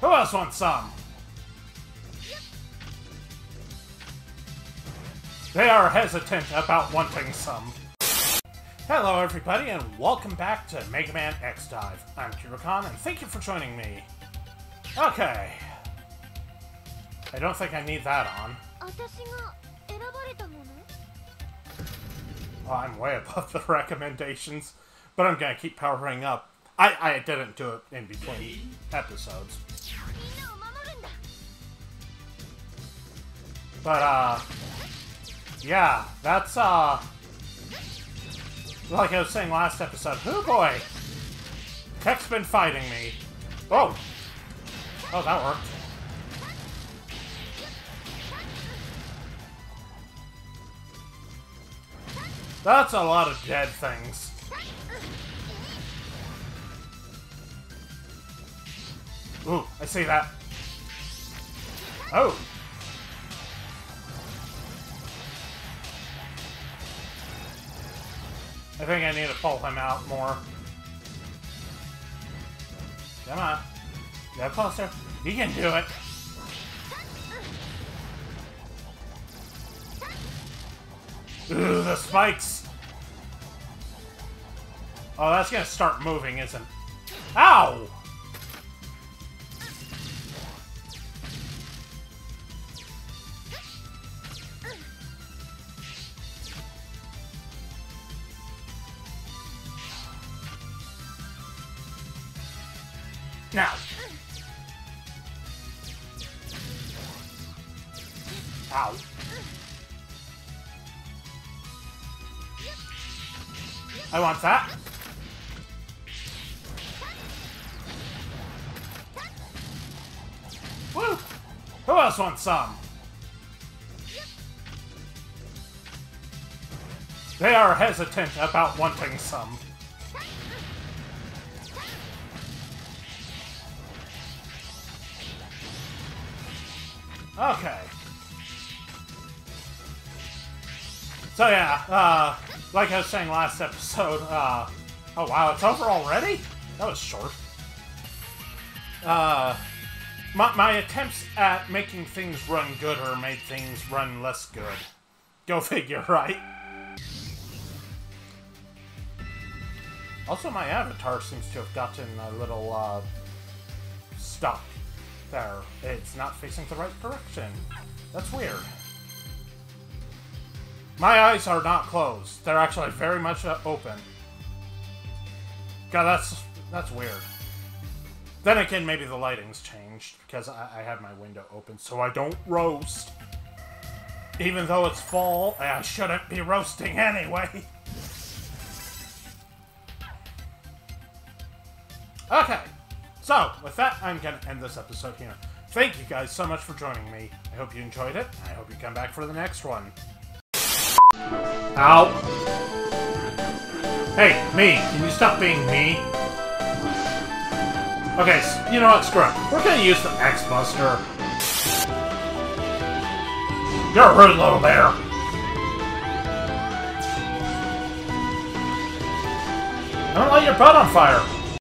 Who else wants some? They are hesitant about wanting some. Hello everybody and welcome back to Mega Man X Dive. I'm Kurukan and thank you for joining me. Okay. I don't think I need that on. Well, I'm way above the recommendations, but I'm gonna keep powering up. I, I didn't do it in between episodes. But, uh, yeah, that's, uh, like I was saying last episode, oh boy, Tech's been fighting me. Oh! Oh, that worked. That's a lot of dead things. Ooh, I see that. Oh! I think I need to pull him out more. Come on. Get closer. You can do it. Ooh, the spikes. Oh, that's gonna start moving, isn't it? Ow! Now. Ow. I want that. Woo! Who else wants some? They are hesitant about wanting some. Okay. So yeah, uh, like I was saying last episode, uh, oh wow, it's over already? That was short. Uh, my, my attempts at making things run good or made things run less good. Go figure, right? Also, my avatar seems to have gotten a little, uh, stuck there. It's not facing the right direction. That's weird. My eyes are not closed. They're actually very much open. God, that's that's weird. Then again, maybe the lighting's changed because I, I have my window open so I don't roast. Even though it's fall, I shouldn't be roasting anyway. Okay, so with that, I'm gonna end this episode here. Thank you guys so much for joining me. I hope you enjoyed it. I hope you come back for the next one. Ow. Hey, me, can you stop being me? Okay, s- you know what, screw it. We're gonna use the X-Buster. You're a rude little bear. Don't light your butt on fire.